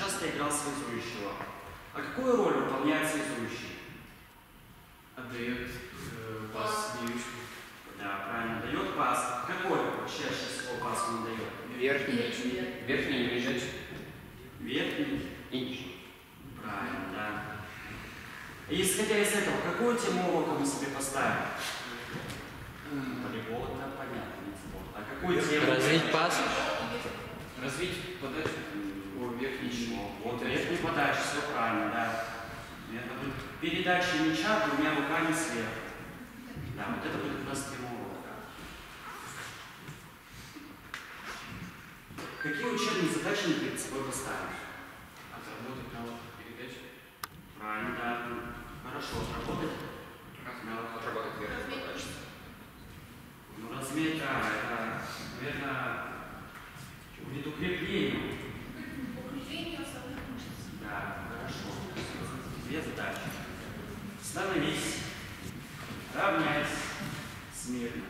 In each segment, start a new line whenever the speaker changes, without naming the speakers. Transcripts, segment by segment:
часто играл связующего. А какую роль выполняет связующий?
Отдает э, пас бьющему.
Да, правильно, дает пас. Какой чаще всего пас он дает?
Верхний. Верхний или нижний?
Верхний?
И нижний.
Правильно, да. И исходя из этого, какую тему урока мы себе поставим? Волейбол, это понятно, не спорт. А какую тему?
Развить пас.
Развить подачу. О, верхний.
Ничего. Вот верхний подача, все правильно, да. Это будет передача мяча двумя руками сверху. Да, вот это будет у нас тема урока. Какие учебные задачи мы перед собой поставим?
Отработать навык передачи.
Правильно, да. Хорошо, отработать.
Отработать подачу.
Ну, размер, да, это, наверное, будет укрепление.
Укрепление основных мышц.
Да, хорошо. Две задачи. Становись, равняйся, смирно.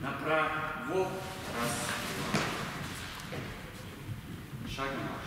Направо, раз, два. Шаг марш.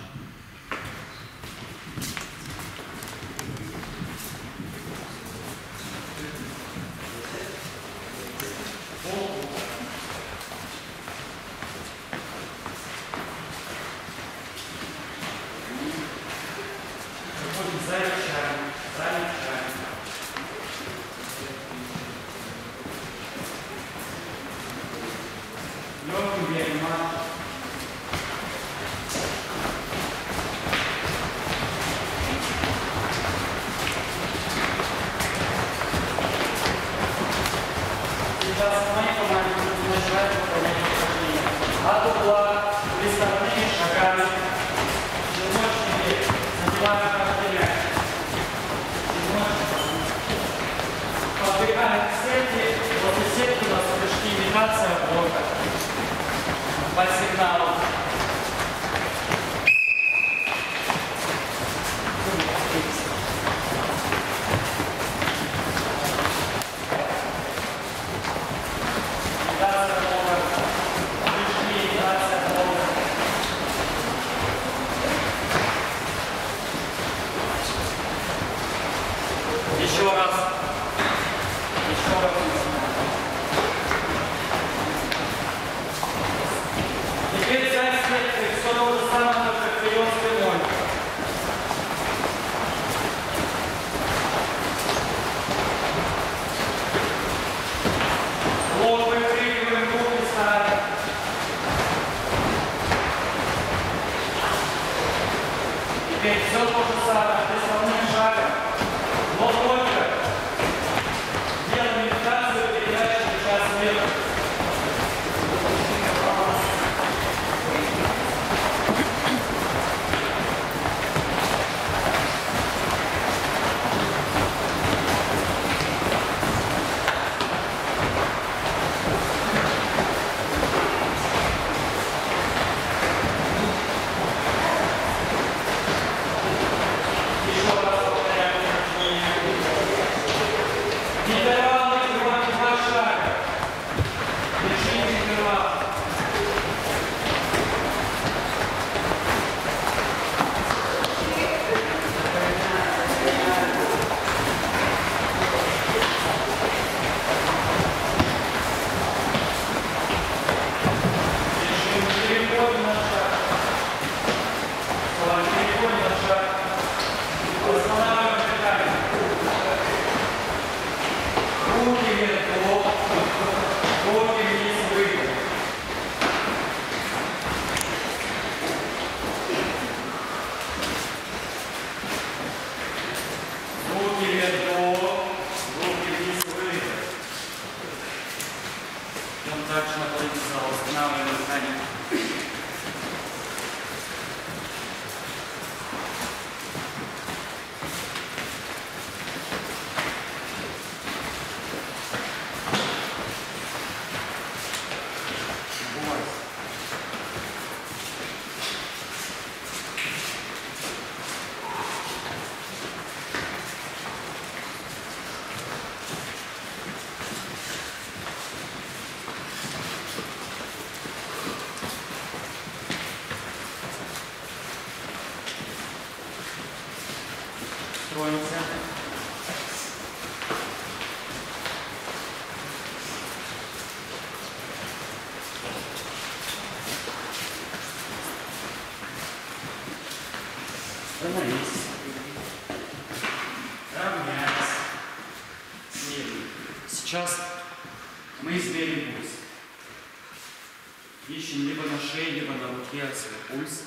Либо на шее, либо на руке свой пульс.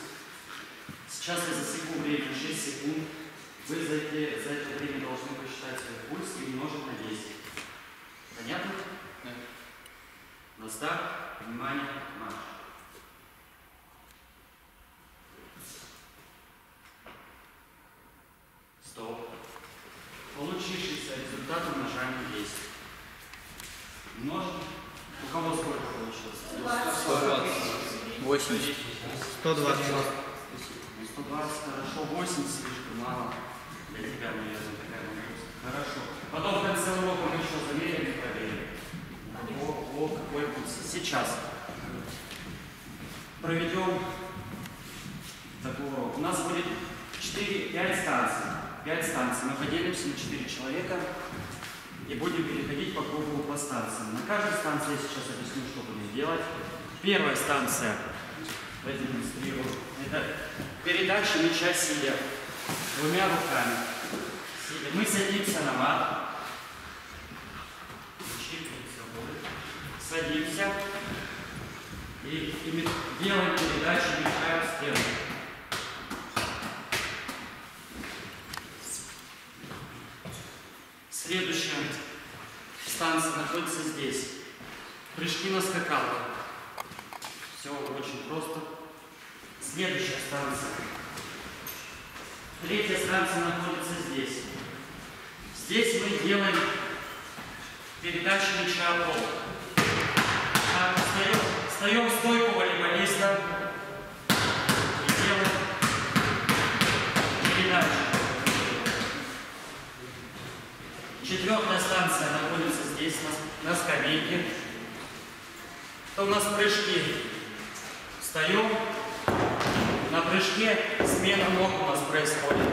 Сейчас я засеку время 6 секунд. Вы за, эти- за это время должны посчитать свой пульс и умножить на 10. Понятно?
Да.
На старт, внимание, марш.
120.
Ну, 120, хорошо, 80 слишком мало. Для тебя, наверное, такая. Хорошо. Потом в конце урока мы еще замерим и проверим. О, о, какой пульс. Сейчас проведем такой урок. У нас будет 4-5 станций. 5 станций. Мы поделимся на 4 человека и будем переходить по кругу по станциям. На каждой станции я сейчас объясню, что будем делать. Первая станция продемонстрирую. Это передача мяча сидя. Двумя руками. Сидя. Мы садимся на мат. Садимся. И, и делаем передачу мяча в стену. Следующая станция находится здесь. Прыжки на скакалке. Все очень просто. Следующая станция. Третья станция находится здесь. Здесь мы делаем передачу мяча о пол. Так, встаем, встаем в стойку волейболиста и делаем передачу. Четвертая станция находится здесь, на, на скамейке. Это у нас прыжки. Встаем. На прыжке смена ног у нас происходит.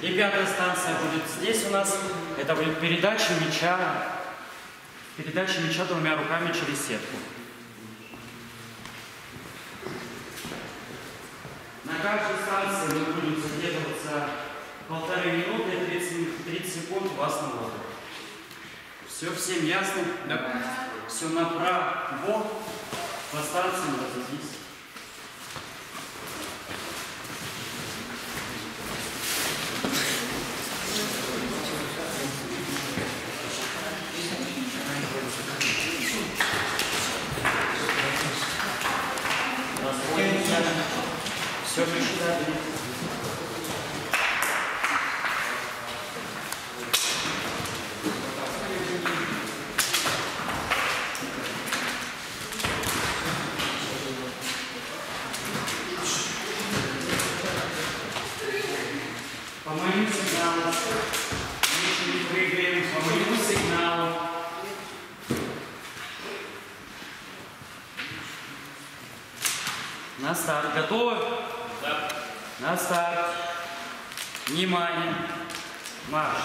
И пятая станция будет здесь у нас. Это будет передача мяча. Передача мяча двумя руками через сетку. На каждой станции мы будем задерживаться полторы минуты и 30, 30 секунд у вас на воду. Все всем ясно?
Да.
Все направо по станциям разойтись. Расходимся. Все посчитали. По моим сигналам. Мы еще не прыгаем. По моему сигналу. На старт. Готовы? Да. На старт. Внимание. Марш.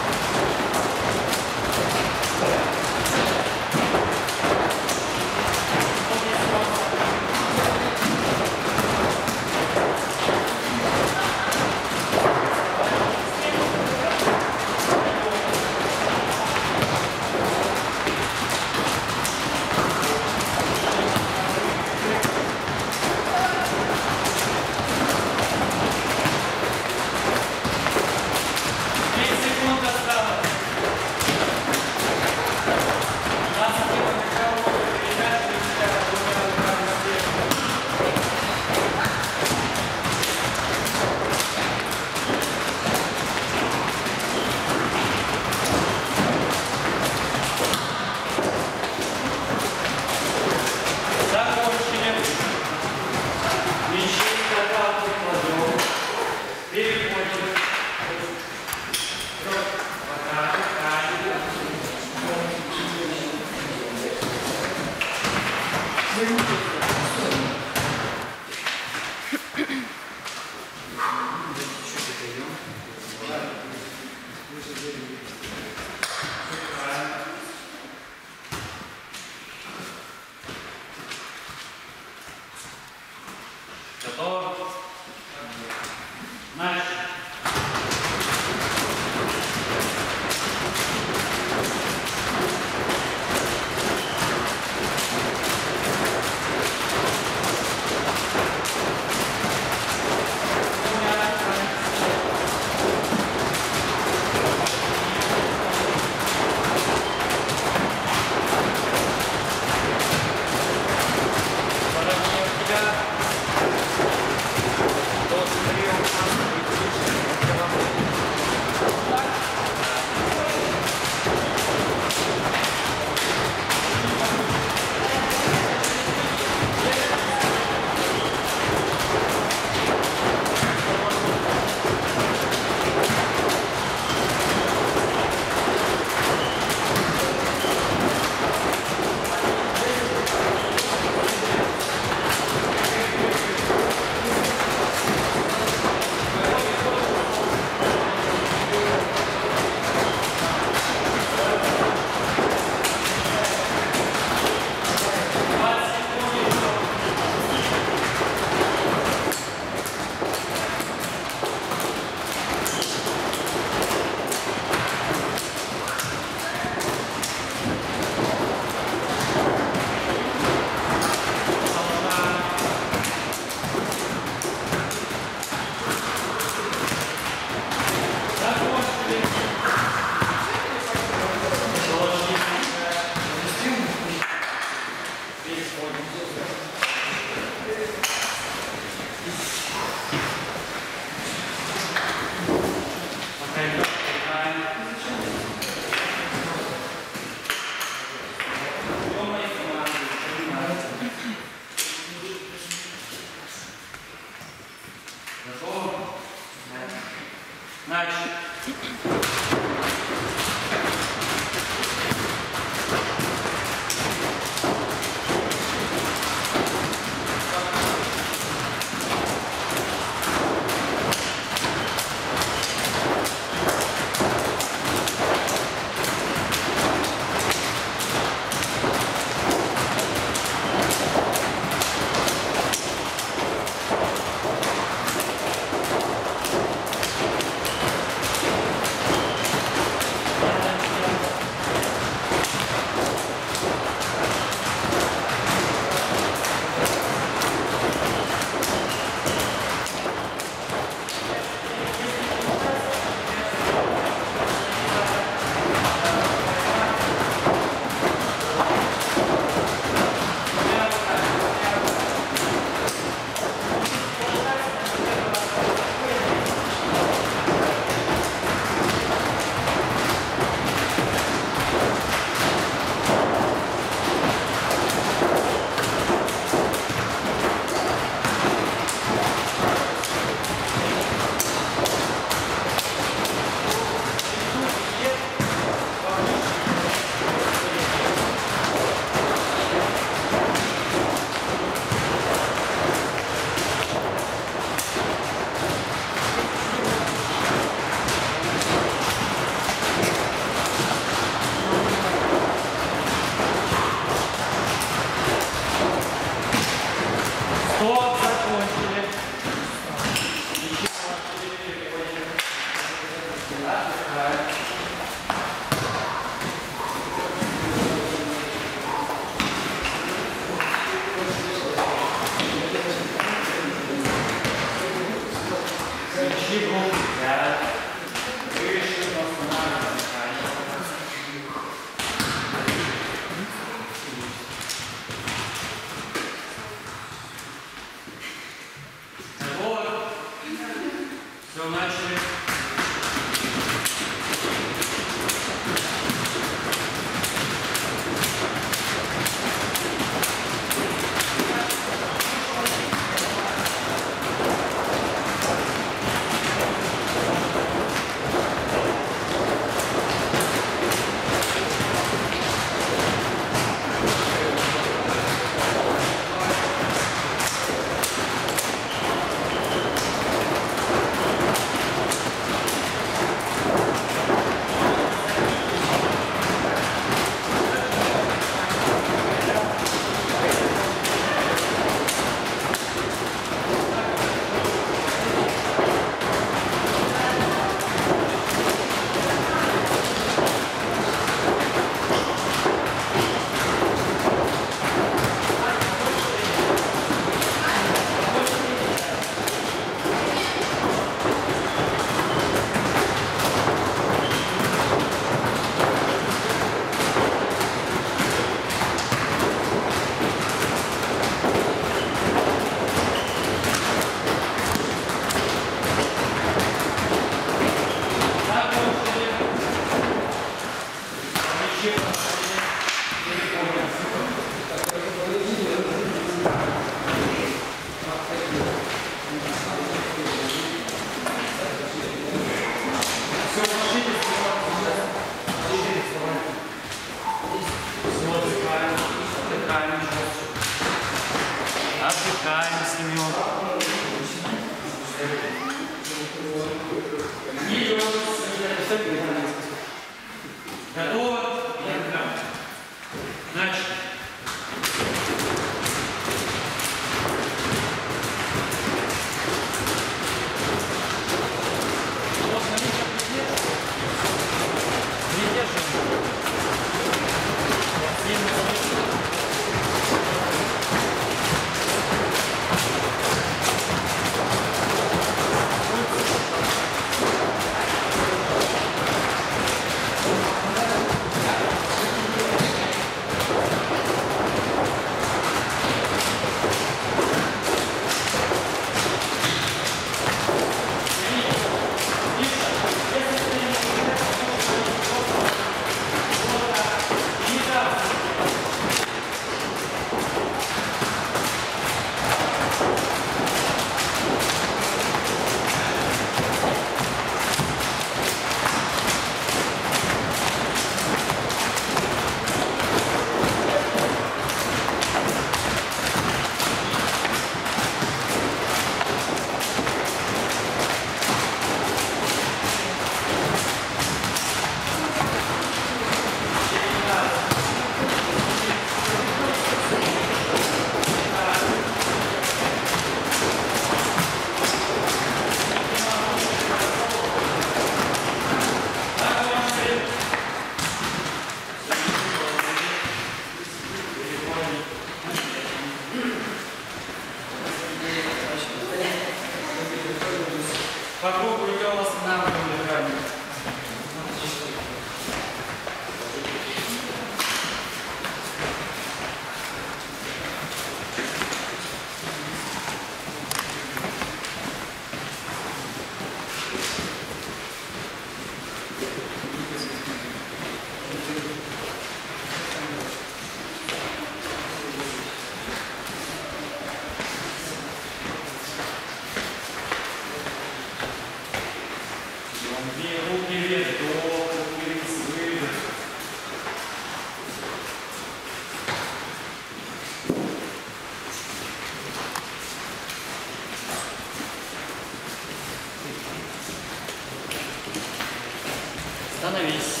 Становись.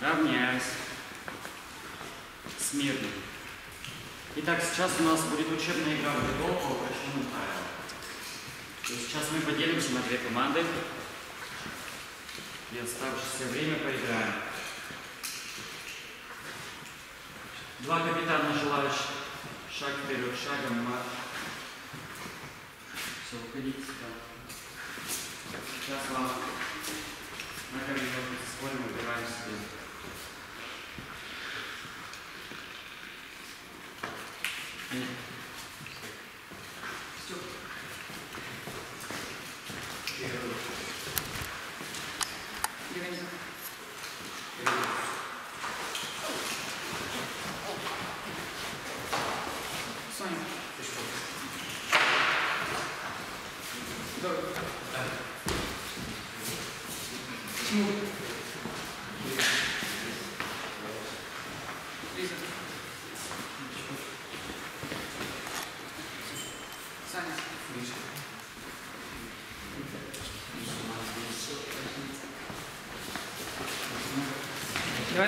Равняюсь. Смирно. Итак, сейчас у нас будет учебная игра в рядов по упрощенным правилам. То есть сейчас мы поделимся на две команды. И оставшееся время поиграем. Два капитана желающих шаг вперед, шагом марш. Все, уходите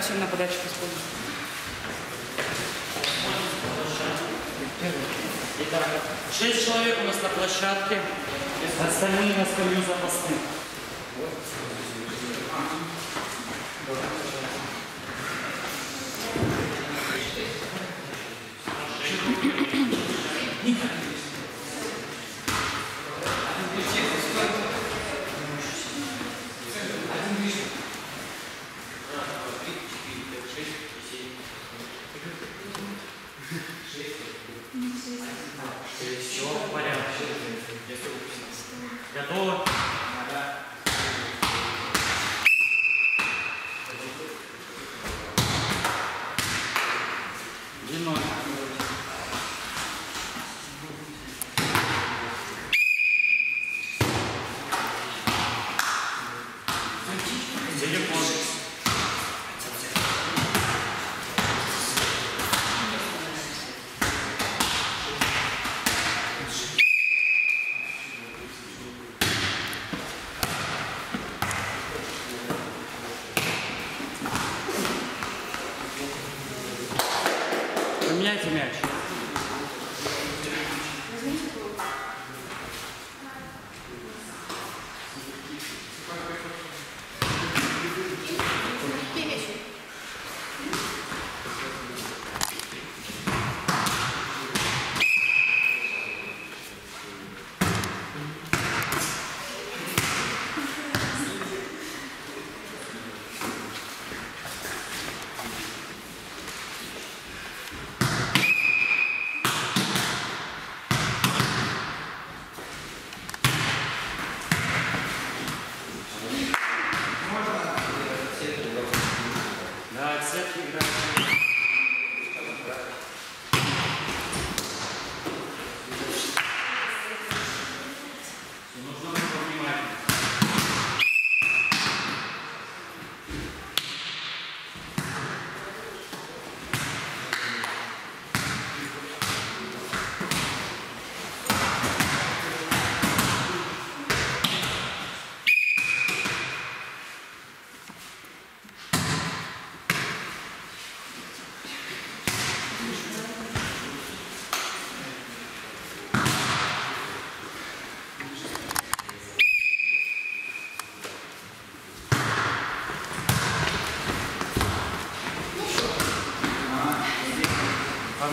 Сегодня на подачу используем.
Итак, шесть человек у нас на площадке, остальные на скамью запасных.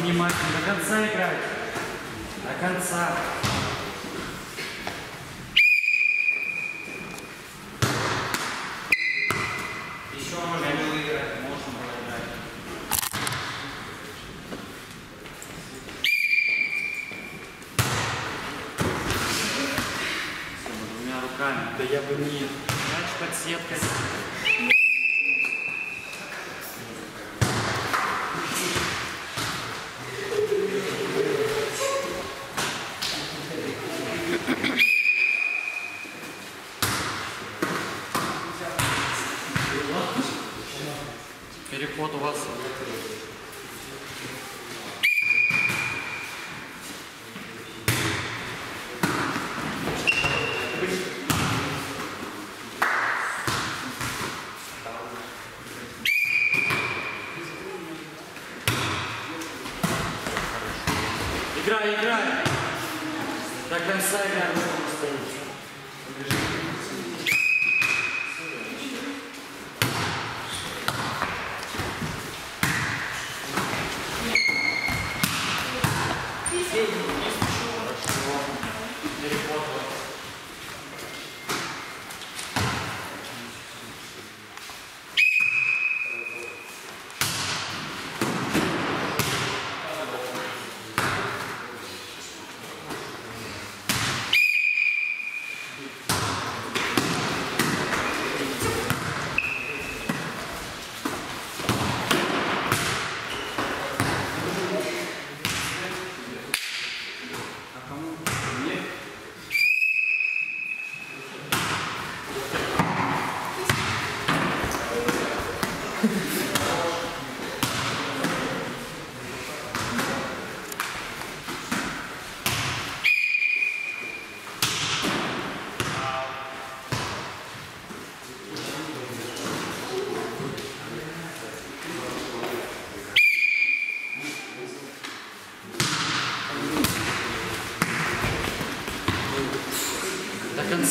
Повнимательнее. До конца играть. До конца. Еще можно было играть. Можно было играть. Всё, двумя руками.
Да я бы не...
Мяч под сеткой. Переход у вас.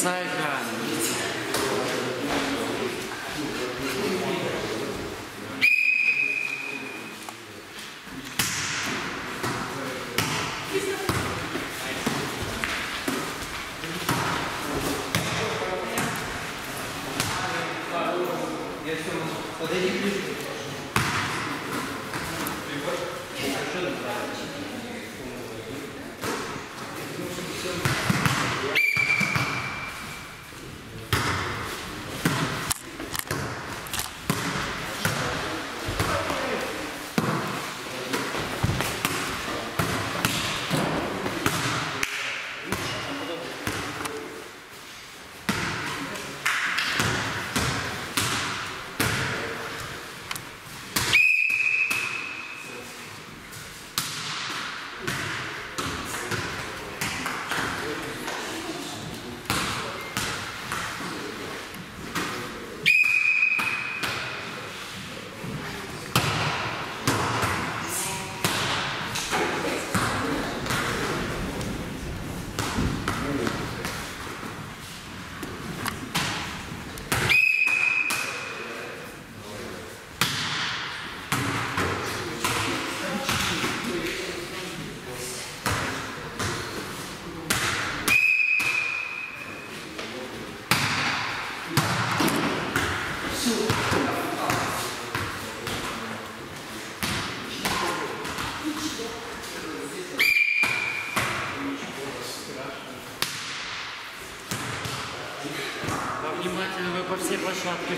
за экраном. Подойди ближе.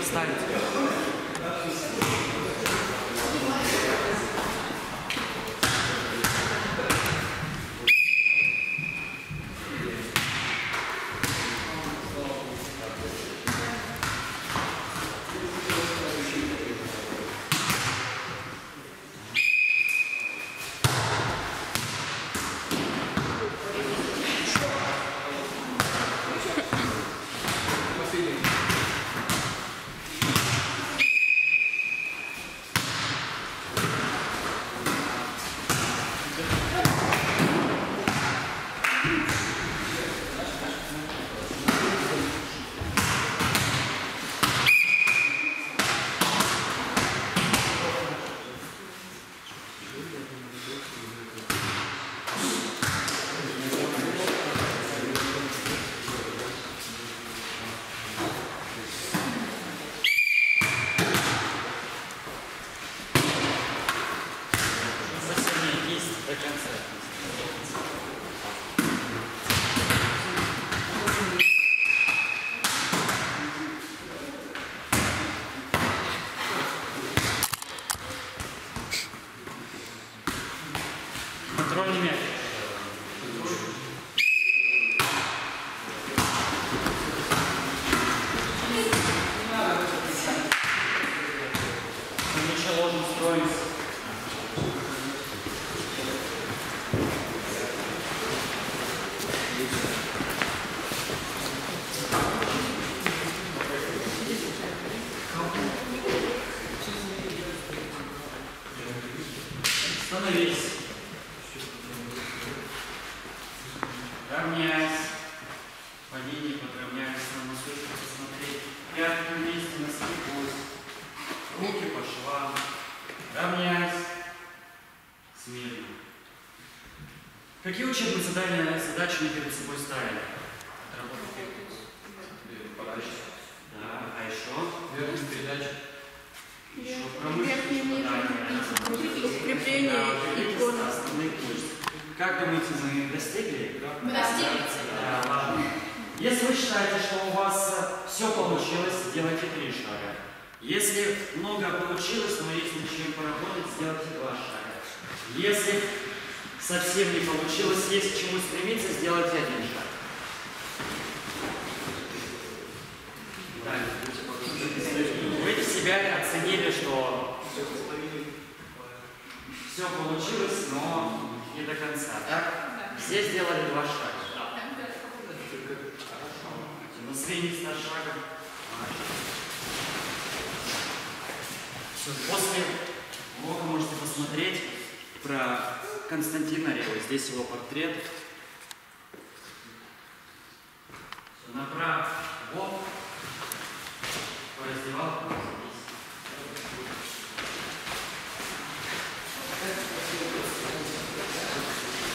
встать. Какие учебные задания, задачи мы перед собой ставили? Отработать.
Подача.
Да, а еще?
Верхняя передача.
Еще промышленность.
укрепление и конус.
Как думаете, мы достигли?
Мы достигли
Да, ладно. Если вы считаете, что у вас все получилось, сделайте три шага. Если много получилось, но есть над чем поработать, сделайте два шага. Если совсем не получилось, есть к чему стремиться, сделайте один шаг. Вы себя оценили, что все получилось, но не до конца, так? Все сделали два шага. Ну, средний на шагом. После урока можете посмотреть про Константина Рева. Здесь его портрет. Направо в раздевалку. Thank.